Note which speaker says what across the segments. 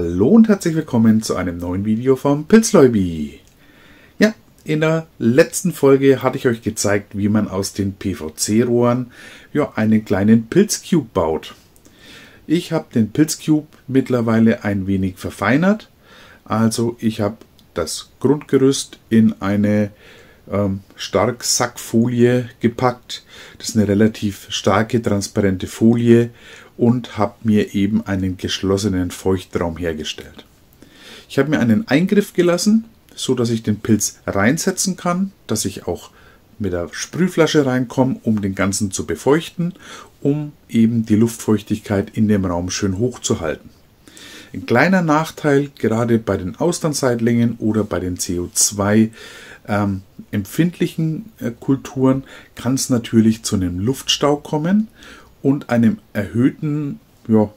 Speaker 1: Hallo und herzlich willkommen zu einem neuen Video vom Pilzleubi. Ja, in der letzten Folge hatte ich euch gezeigt, wie man aus den PVC-Rohren ja, einen kleinen Pilzcube baut. Ich habe den Pilzcube mittlerweile ein wenig verfeinert. Also ich habe das Grundgerüst in eine ähm, stark Sackfolie gepackt. Das ist eine relativ starke, transparente Folie und habe mir eben einen geschlossenen Feuchtraum hergestellt. Ich habe mir einen Eingriff gelassen, so dass ich den Pilz reinsetzen kann, dass ich auch mit der Sprühflasche reinkomme, um den ganzen zu befeuchten, um eben die Luftfeuchtigkeit in dem Raum schön hoch zu halten. Ein kleiner Nachteil, gerade bei den Austernzeitlingen oder bei den CO2 ähm, empfindlichen äh, Kulturen, kann es natürlich zu einem Luftstau kommen und einem erhöhten ja,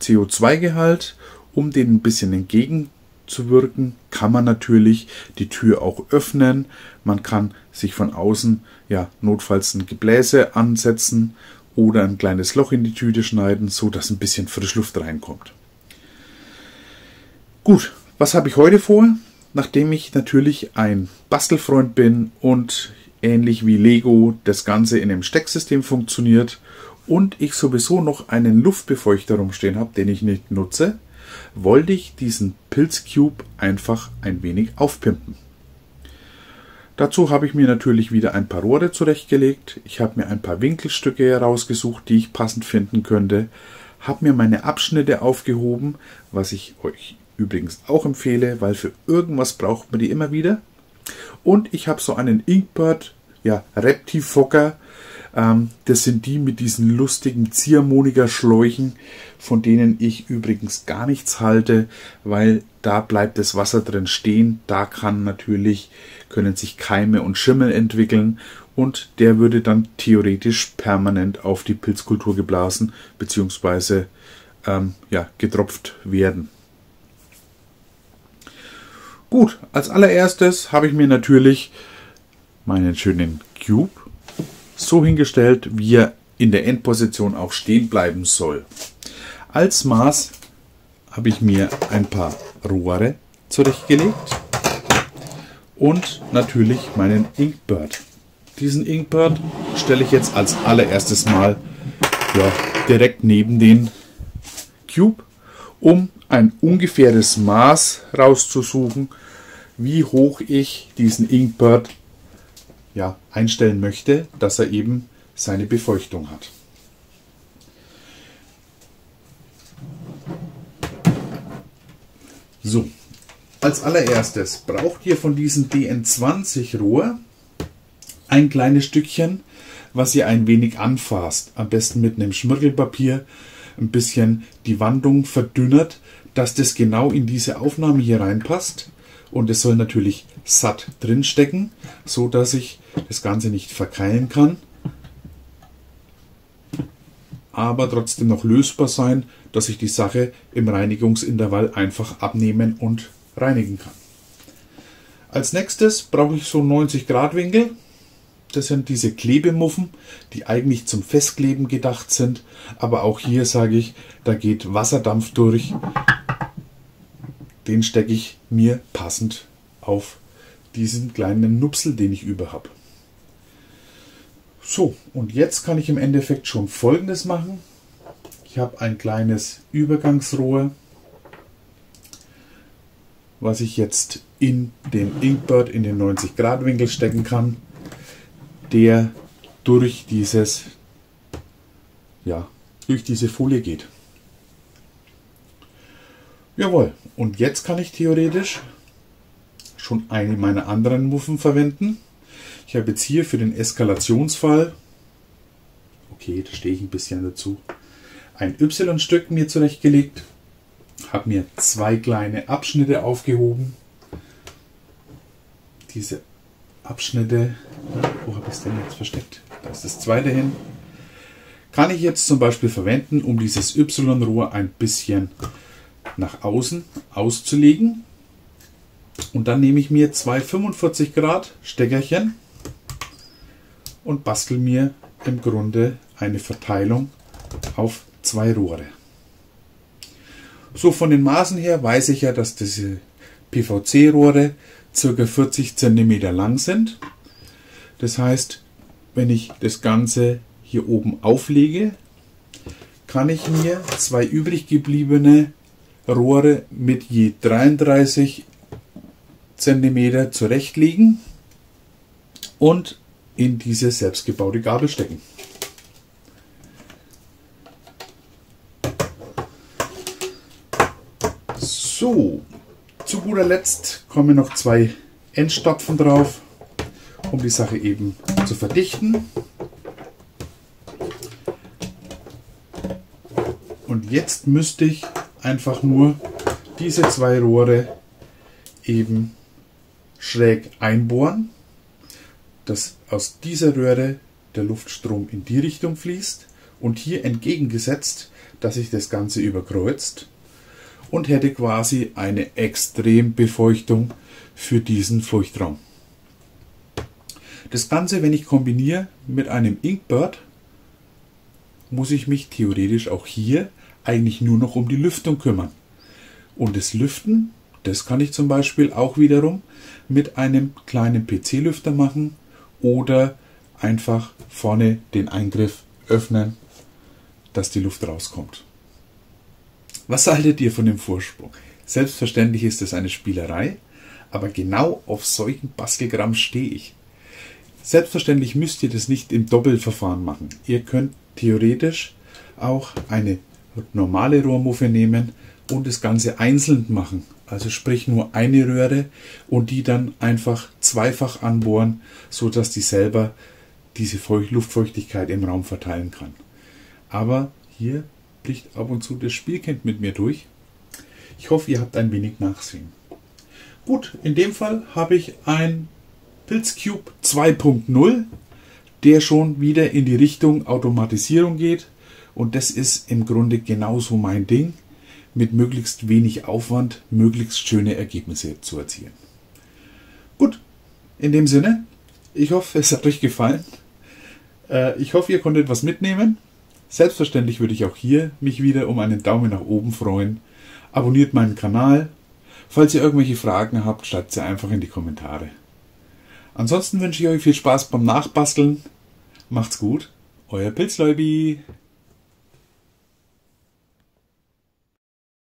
Speaker 1: CO2-Gehalt. Um den ein bisschen entgegenzuwirken, kann man natürlich die Tür auch öffnen. Man kann sich von außen ja notfalls ein Gebläse ansetzen oder ein kleines Loch in die Tüte schneiden, so dass ein bisschen Frischluft reinkommt. Gut, was habe ich heute vor? Nachdem ich natürlich ein Bastelfreund bin und ähnlich wie Lego das Ganze in einem Stecksystem funktioniert und ich sowieso noch einen Luftbefeuchter rumstehen habe, den ich nicht nutze, wollte ich diesen Pilzcube einfach ein wenig aufpimpen. Dazu habe ich mir natürlich wieder ein paar Rohre zurechtgelegt. Ich habe mir ein paar Winkelstücke herausgesucht, die ich passend finden könnte. Habe mir meine Abschnitte aufgehoben, was ich euch übrigens auch empfehle, weil für irgendwas braucht man die immer wieder. Und ich habe so einen Inkbird, ja, Reptifocker. Ähm, das sind die mit diesen lustigen Ziehharmonika-Schläuchen, von denen ich übrigens gar nichts halte, weil da bleibt das Wasser drin stehen. Da kann natürlich, können sich Keime und Schimmel entwickeln und der würde dann theoretisch permanent auf die Pilzkultur geblasen bzw. Ähm, ja, getropft werden. Gut, als allererstes habe ich mir natürlich meinen schönen Cube so hingestellt, wie er in der Endposition auch stehen bleiben soll. Als Maß habe ich mir ein paar Rohre zurechtgelegt und natürlich meinen Inkbird. Diesen Inkbird stelle ich jetzt als allererstes Mal ja, direkt neben den Cube, um ein ungefähres Maß rauszusuchen, wie hoch ich diesen Inkbird ja, einstellen möchte, dass er eben seine Befeuchtung hat. So, als allererstes braucht ihr von diesem DN20 Rohr ein kleines Stückchen, was ihr ein wenig anfasst. Am besten mit einem Schmirgelpapier ein bisschen die Wandung verdünnert, dass das genau in diese Aufnahme hier reinpasst und es soll natürlich satt drin stecken, so dass ich das Ganze nicht verkeilen kann, aber trotzdem noch lösbar sein, dass ich die Sache im Reinigungsintervall einfach abnehmen und reinigen kann. Als nächstes brauche ich so 90 Grad Winkel. Das sind diese Klebemuffen, die eigentlich zum Festkleben gedacht sind. Aber auch hier sage ich, da geht Wasserdampf durch den stecke ich mir passend auf diesen kleinen Nupsel, den ich über habe. So, und jetzt kann ich im Endeffekt schon folgendes machen. Ich habe ein kleines Übergangsrohr, was ich jetzt in den Inkbird in den 90 Grad Winkel stecken kann, der durch dieses ja, durch diese Folie geht. Jawohl, und jetzt kann ich theoretisch schon eine meiner anderen Muffen verwenden. Ich habe jetzt hier für den Eskalationsfall, okay, da stehe ich ein bisschen dazu, ein Y-Stück mir zurechtgelegt, habe mir zwei kleine Abschnitte aufgehoben. Diese Abschnitte, wo habe ich es denn jetzt versteckt? Da ist das zweite hin. Kann ich jetzt zum Beispiel verwenden, um dieses Y-Rohr ein bisschen nach außen auszulegen. Und dann nehme ich mir zwei 45 Grad Steckerchen und bastel mir im Grunde eine Verteilung auf zwei Rohre. So von den Maßen her weiß ich ja, dass diese PVC-Rohre ca. 40 cm lang sind. Das heißt, wenn ich das Ganze hier oben auflege, kann ich mir zwei übrig gebliebene Rohre mit je 33 cm zurechtlegen und in diese selbstgebaute Gabel stecken. So, zu guter Letzt kommen noch zwei Endstopfen drauf, um die Sache eben zu verdichten. Und jetzt müsste ich einfach nur diese zwei Rohre eben schräg einbohren, dass aus dieser Röhre der Luftstrom in die Richtung fließt und hier entgegengesetzt, dass sich das Ganze überkreuzt und hätte quasi eine Extrembefeuchtung für diesen Feuchtraum. Das Ganze, wenn ich kombiniere mit einem Inkbird, muss ich mich theoretisch auch hier eigentlich nur noch um die Lüftung kümmern. Und das Lüften, das kann ich zum Beispiel auch wiederum mit einem kleinen PC-Lüfter machen oder einfach vorne den Eingriff öffnen, dass die Luft rauskommt. Was haltet ihr von dem Vorsprung? Selbstverständlich ist es eine Spielerei, aber genau auf solchen Bastelgramm stehe ich. Selbstverständlich müsst ihr das nicht im Doppelverfahren machen. Ihr könnt theoretisch auch eine normale Rohrmuffe nehmen und das Ganze einzeln machen. Also sprich nur eine Röhre und die dann einfach zweifach anbohren, so dass die selber diese Luftfeuchtigkeit im Raum verteilen kann. Aber hier bricht ab und zu das Spielkind mit mir durch. Ich hoffe, ihr habt ein wenig Nachsehen. Gut, in dem Fall habe ich ein Pilzcube 2.0, der schon wieder in die Richtung Automatisierung geht. Und das ist im Grunde genauso mein Ding, mit möglichst wenig Aufwand möglichst schöne Ergebnisse zu erzielen. Gut, in dem Sinne, ich hoffe, es hat euch gefallen. Äh, ich hoffe, ihr konntet was mitnehmen. Selbstverständlich würde ich auch hier mich wieder um einen Daumen nach oben freuen. Abonniert meinen Kanal. Falls ihr irgendwelche Fragen habt, schreibt sie einfach in die Kommentare. Ansonsten wünsche ich euch viel Spaß beim Nachbasteln. Macht's gut, euer Pilzläubi.